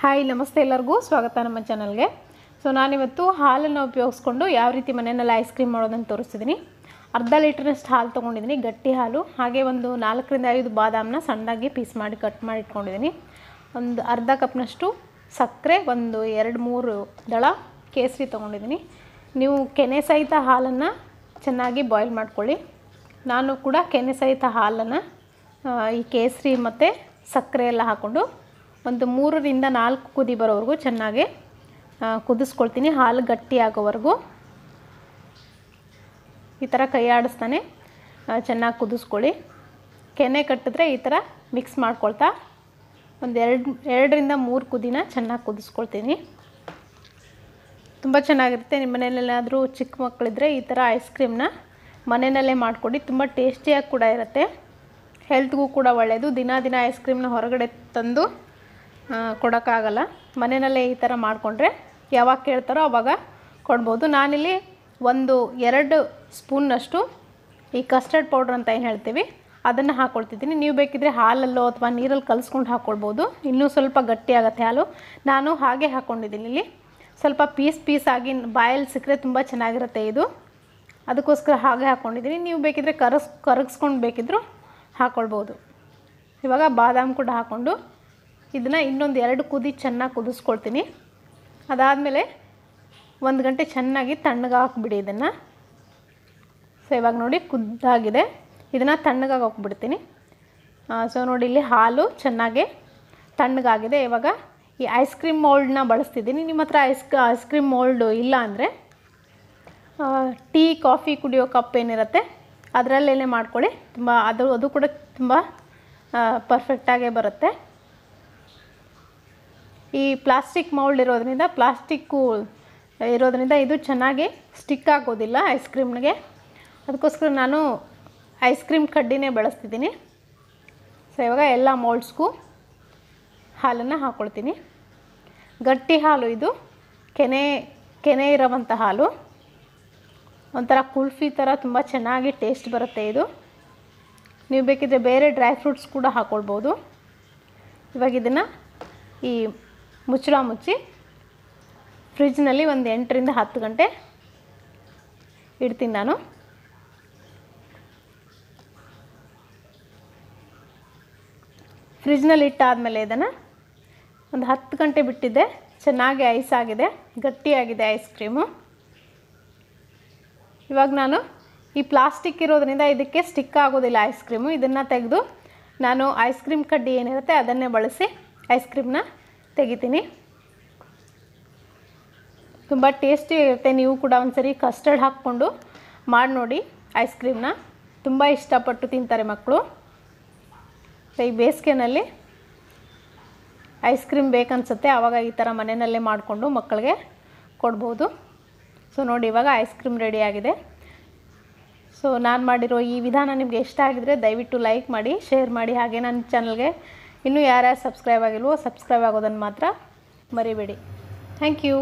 Hi ನಮಸ್ತೆ ಎಲ್ಲರಿಗೂ. ಸ್ವಾಗತ ನಮ್ಮ ಚಾನಲ್ಗೆ ಸೊ ನಾನಿವತ್ತು ಹಾಲನ್ನು ಉಪಯೋಗಿಸ್ಕೊಂಡು ಯಾವ ರೀತಿ ಮನೆಯಲ್ಲಿ ಐಸ್ ಕ್ರೀಮ್ ಮಾಡೋದನ್ನು ತೋರಿಸ್ತಿದ್ದೀನಿ ಅರ್ಧ ಲೀಟ್ರ್ನಷ್ಟು ಹಾಲು ತೊಗೊಂಡಿದ್ದೀನಿ ಗಟ್ಟಿ ಹಾಲು. ಹಾಗೆ ಒಂದು ನಾಲ್ಕರಿಂದ ಐದು ಬಾದಾಮನ್ನ ಸಣ್ಣದಾಗಿ ಪೀಸ್ ಮಾಡಿ ಕಟ್ ಮಾಡಿ ಇಟ್ಕೊಂಡಿದ್ದೀನಿ ಒಂದು ಅರ್ಧ ಕಪ್ನಷ್ಟು ಸಕ್ಕರೆ, ಒಂದು ಎರಡು ಮೂರು ದಳ ಕೇಸರಿ ತೊಗೊಂಡಿದ್ದೀನಿ ನೀವು ಕೆನೆ ಸಹಿತ ಹಾಲನ್ನು ಚೆನ್ನಾಗಿ ಬಾಯ್ಲ್ ಮಾಡ್ಕೊಳ್ಳಿ. ನಾನು ಕೂಡ ಕೆನೆ ಸಹಿತ ಹಾಲನ್ನು ಈ ಕೇಸರಿ ಮತ್ತು ಸಕ್ಕರೆ ಎಲ್ಲ ಹಾಕ್ಕೊಂಡು ಒಂದು ಮೂರರಿಂದ ನಾಲ್ಕು ಕುದಿ ಬರೋವರೆಗೂ ಚೆನ್ನಾಗಿ ಕುದಿಸ್ಕೊಳ್ತೀನಿ. ಹಾಲು ಗಟ್ಟಿ ಆಗೋವರೆಗೂ. ಈ ಥರ ಕೈ ಆಡಿಸ್ತಾನೆ ಚೆನ್ನಾಗಿ ಕುದಿಸ್ಕೊಳ್ಳಿ. ಕೆನೆ ಕಟ್ಟಿದ್ರೆ ಈ ಥರ ಮಿಕ್ಸ್ ಮಾಡ್ಕೊಳ್ತಾ ಒಂದು ಎರಡು, ಎರಡರಿಂದ ಮೂರು ಕುದಿನ ಚೆನ್ನಾಗಿ ಕುದಿಸ್ಕೊಳ್ತೀನಿ. ತುಂಬ ಚೆನ್ನಾಗಿರುತ್ತೆ. ನಿಮ್ಮ ಮನೇಲೆಲ್ಲಾದರೂ ಚಿಕ್ಕ ಮಕ್ಕಳಿದ್ರೆ ಈ ಥರ ಐಸ್ ಕ್ರೀಮ್ನ ಮನೆಯಲ್ಲೇ ಮಾಡಿಕೊಡಿ. ತುಂಬ ಟೇಸ್ಟಿಯಾಗಿ ಕೂಡ ಇರುತ್ತೆ. ಹೆಲ್ತ್ಗೂ ಕೂಡ ಒಳ್ಳೆಯದು ದಿನ ದಿನ ಐಸ್ ಕ್ರೀಮ್ನ ಹೊರಗಡೆ ತಂದು ಕೊಡೋಕ್ಕಾಗಲ್ಲ. ಮನೆಯಲ್ಲೇ ಈ ಥರ ಮಾಡಿಕೊಂಡ್ರೆ ಯಾವಾಗ ಕೇಳ್ತಾರೋ ಅವಾಗ ಕೊಡ್ಬೋದು. ನಾನಿಲ್ಲಿ ಒಂದು ಎರಡು ಸ್ಪೂನ್ನಷ್ಟು ಈ ಕಸ್ಟರ್ಡ್ ಪೌಡ್ರ್ ಅಂತ ಏನು ಹೇಳ್ತೀವಿ, ಅದನ್ನು ಹಾಕ್ಕೊಳ್ತಿದ್ದೀನಿ ನೀವು ಬೇಕಿದ್ರೆ ಹಾಲಲ್ಲೋ ಅಥವಾ ನೀರಲ್ಲಿ ಕಲಿಸ್ಕೊಂಡು ಹಾಕ್ಕೊಳ್ಬೋದು ಇನ್ನೂ ಸ್ವಲ್ಪ ಗಟ್ಟಿ ಆಗುತ್ತೆ ಹಾಲು. ನಾನು ಹಾಗೆ ಹಾಕ್ಕೊಂಡಿದ್ದೀನಿ ಇಲ್ಲಿ. ಸ್ವಲ್ಪ ಪೀಸ್ ಪೀಸ್ ಆಗಿ ಬಾಯಲ್ಲಿ ಸಿಕ್ಕರೆ ತುಂಬ ಚೆನ್ನಾಗಿರುತ್ತೆ ಇದು. ಅದಕ್ಕೋಸ್ಕರ ಹಾಗೆ ಹಾಕ್ಕೊಂಡಿದ್ದೀನಿ ನೀವು ಬೇಕಿದ್ರೆ ಕರಸ್, ಕರಗಿಸ್ಕೊಂಡು ಬೇಕಿದ್ದರೂ ಹಾಕ್ಕೊಳ್ಬೋದು ಇವಾಗ ಬಾದಾಮ್ ಕೂಡ ಹಾಕ್ಕೊಂಡು ಇದನ್ನು ಇನ್ನೊಂದು ಎರಡು ಕುದಿ ಚೆನ್ನಾಗಿ ಕುದಿಸ್ಕೊಳ್ತೀನಿ. ಅದಾದಮೇಲೆ ಒಂದು ಗಂಟೆ ಚೆನ್ನಾಗಿ ತಣ್ಣಗೆ ಹಾಕ್ಬಿಡಿ ಇದನ್ನು. ಸೊ ಇವಾಗ ನೋಡಿ ಕುದ್ದಾಗಿದೆ. ಇದನ್ನು ತಣ್ಣಗಾಗಿ ಹಾಕ್ಬಿಡ್ತೀನಿ. ಸೊ ನೋಡಿ ಇಲ್ಲಿ ಹಾಲು ಚೆನ್ನಾಗಿ ತಣ್ಣಗಾಗಿದೆ. ಇವಾಗ ಈ ಐಸ್ ಕ್ರೀಮ್ ಮೋಲ್ಡ್ನ ಬಳಸ್ತಿದ್ದೀನಿ. ನಿಮ್ಮ ಹತ್ರ ಐಸ್ ಐಸ್ ಕ್ರೀಮ್ ಮೋಲ್ಡು ಇಲ್ಲ ಅಂದರೆ ಟೀ, ಕಾಫಿ ಕುಡಿಯೋ ಕಪ್ ಏನಿರುತ್ತೆ, ಅದರಲ್ಲೇನೆ ಮಾಡ್ಕೊಳ್ಳಿ. ತುಂಬ ಅದು ಅದು ಕೂಡ ತುಂಬ ಪರ್ಫೆಕ್ಟಾಗೇ ಬರುತ್ತೆ. ಈ ಪ್ಲಾಸ್ಟಿಕ್ ಮೌಲ್ಡ್ ಇರೋದ್ರಿಂದ ಪ್ಲಾಸ್ಟಿಕ್ಕು ಇರೋದ್ರಿಂದ ಇದು ಚೆನ್ನಾಗಿ ಸ್ಟಿಕ್ ಆಗೋದಿಲ್ಲ ಐಸ್ ಕ್ರೀಮ್ಗೆ ಅದಕ್ಕೋಸ್ಕರ ನಾನು ಐಸ್ ಕ್ರೀಮ್ ಕಡ್ಡಿನೇ ಬಳಸ್ತಿದ್ದೀನಿ. ಸೊ ಇವಾಗ ಎಲ್ಲ ಮೌಲ್ಡ್ಸ್ಗೂ ಹಾಲನ್ನು ಹಾಕ್ಕೊಳ್ತೀನಿ ಗಟ್ಟಿ ಹಾಲು ಇದು. ಕೆನೆ ಕೆನೆ ಇರೋವಂಥ ಹಾಲು. ಒಂಥರ ಕುಲ್ಫಿ ಥರ ತುಂಬ ಚೆನ್ನಾಗಿ ಟೇಸ್ಟ್ ಬರುತ್ತೆ ಇದು. ನೀವು ಬೇಕಿದ್ರೆ ಬೇರೆ ಡ್ರೈ ಫ್ರೂಟ್ಸ್ ಕೂಡ ಹಾಕ್ಕೊಳ್ಬೋದು ಇವಾಗ ಇದನ್ನು ಈ ಮುಚ್ಚಳ ಮುಚ್ಚಿ ಫ್ರಿಜ್ನಲ್ಲಿ ಒಂದು ಎಂಟರಿಂದ ಹತ್ತು ಗಂಟೆ ಇಡ್ತೀನಿ ನಾನು. ಫ್ರಿಜ್ನಲ್ಲಿ ಇಟ್ಟಾದಮೇಲೆ ಇದನ್ನು ಒಂದು ಹತ್ತು ಗಂಟೆ ಬಿಟ್ಟಿದ್ದೆ ಚೆನ್ನಾಗಿ ಐಸ್ ಆಗಿದೆ. ಗಟ್ಟಿಯಾಗಿದೆ ಐಸ್ ಕ್ರೀಮು. ಇವಾಗ ನಾನು ಈ ಪ್ಲಾಸ್ಟಿಕ್ ಇರೋದರಿಂದ ಇದಕ್ಕೆ ಸ್ಟಿಕ್ ಆಗೋದಿಲ್ಲ ಐಸ್ ಕ್ರೀಮು. ಇದನ್ನು ತೆಗೆದು ನಾನು ಐಸ್ ಕ್ರೀಮ್ ಕಡ್ಡಿ ಏನಿರುತ್ತೆ ಅದನ್ನೇ ಬಳಸಿ ಐಸ್ ಕ್ರೀಮ್ನ ತೆಗಿತೀನಿ. ತುಂಬ ಟೇಸ್ಟಿ ಇರುತ್ತೆ. ನೀವು ಕೂಡ ಒಂದ್ಸರಿ ಕಸ್ಟರ್ಡ್ ಹಾಕ್ಕೊಂಡು ಮಾಡಿ ನೋಡಿ. ಐಸ್ ಕ್ರೀಮ್ನ ತುಂಬ ಇಷ್ಟಪಟ್ಟು ತಿಂತಾರೆ ಮಕ್ಕಳು ಈ ಬೇಸಿಗೆನಲ್ಲಿ ಐಸ್ ಕ್ರೀಮ್ ಬೇಕನ್ಸುತ್ತೆ. ಆವಾಗ ಈ ಥರ ಮನೆಯಲ್ಲೇ ಮಾಡಿಕೊಂಡು ಮಕ್ಕಳಿಗೆ ಕೊಡ್ಬೋದು. ಸೊ ನೋಡಿ, ಇವಾಗ ಐಸ್ ಕ್ರೀಮ್ ರೆಡಿ ಆಗಿದೆ. ಸೊ ನಾನು ಮಾಡಿರೋ ಈ ವಿಧಾನ ನಿಮಗೆ ಇಷ್ಟ ಆಗಿದರೆ ದಯವಿಟ್ಟು ಲೈಕ್ ಮಾಡಿ ಶೇರ್ ಮಾಡಿ. ಹಾಗೆ ನನ್ನ ಚಾನಲ್ಗೆ ಇನ್ನೂ ಯಾರ್ಯಾರು ಸಬ್ಸ್ಕ್ರೈಬ್ ಆಗಿಲ್ವೋ ಸಬ್ಸ್ಕ್ರೈಬ್ ಆಗೋದನ್ನು ಮಾತ್ರ ಮರಿಬೇಡಿ. Thank you